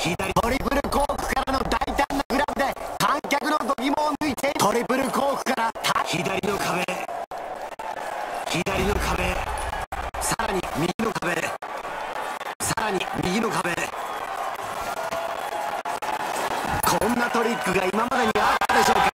左トリプルコークからの大胆なグラブで観客の度肝を抜いてトリプルコークから左の壁。左の壁。さらに右の壁。さらに右の壁。こんなトリックが今までにあったでしょうか？